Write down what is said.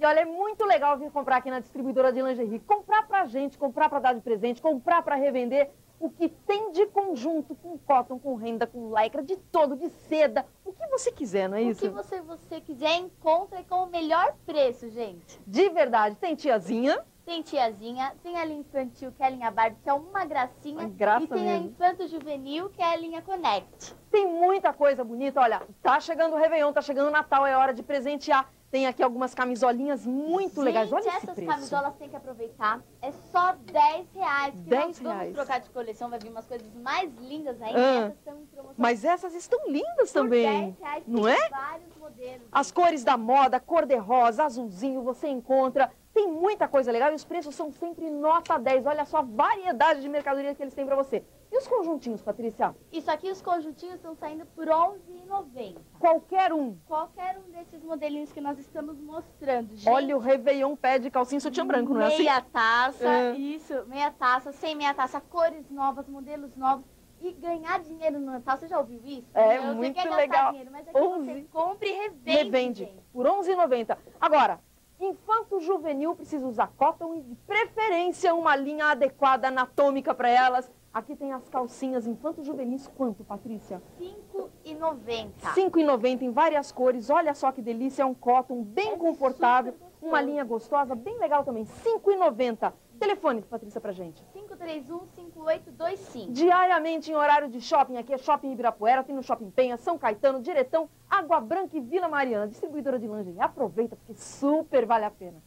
E olha, é muito legal vir comprar aqui na distribuidora de lingerie. Comprar pra gente, comprar pra dar de presente, comprar pra revender. O que tem de conjunto com cotton, com renda, com lycra, de todo, de seda. O que você quiser, não é isso? O que você, você quiser encontra com o melhor preço, gente. De verdade. Tem tiazinha. Tem tiazinha, tem a linha infantil, que é a linha Barbie, que é uma gracinha. Uma graça e tem mesmo. a infanto juvenil, que é a linha Connect. Tem muita coisa bonita. Olha, tá chegando o Réveillon, tá chegando o Natal, é hora de presentear. Tem aqui algumas camisolinhas muito Gente, legais. Olha esse essas camisolas tem que aproveitar. É só 10 reais. Que 10 nós vamos reais. trocar de coleção, vai vir umas coisas mais lindas ainda. Ah. essas estão em promoção. Mas essas estão lindas Por também. 10 reais, não tem é? vários modelos. As cores da moda, cor de rosa, azulzinho, você encontra. Tem muita coisa legal e os preços são sempre nota 10. Olha só a variedade de mercadoria que eles têm pra você. E os conjuntinhos, Patrícia? Isso aqui, os conjuntinhos estão saindo por R$11,90. Qualquer um. Qualquer um desses modelinhos que nós estamos mostrando, gente. Olha o Réveillon pé de calcinha e sutiã branco, não é assim? Meia taça, É. isso, meia taça, sem meia taça, cores novas, modelos novos. E ganhar dinheiro no Natal, você já ouviu isso? É, Você muito legal. dinheiro, mas aqui 11. você compra e revende, Revende gente. por R$ 11,90. Agora, infanto juvenil precisa usar cotton e de preferência uma linha adequada anatômica para elas. Aqui tem as calcinhas infanto juvenis. Quanto, Patrícia? R$5,90. R$ 5,90 em várias cores. Olha só que delícia, é um cotton bem É confortável, uma linha gostosa, bem legal também. R$ 5,90. Telefone, Patrícia, pra gente. 531-5825. Diariamente em horário de shopping, aqui é Shopping Ibirapuera, tem no Shopping Penha, São Caetano, Diretão, Água Branca e Vila Mariana. Distribuidora de lingerie. Aproveita porque super vale a pena.